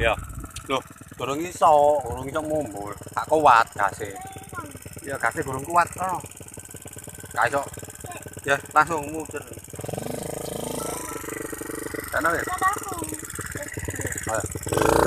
Iya. Loh, durung iso, durung iso mumbul. Gak kuat gase. Iya, gase durung kuat kono. Gak iso. Ya, langsung muter. Wis. Kan aku. Ayo.